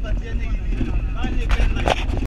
分接那一。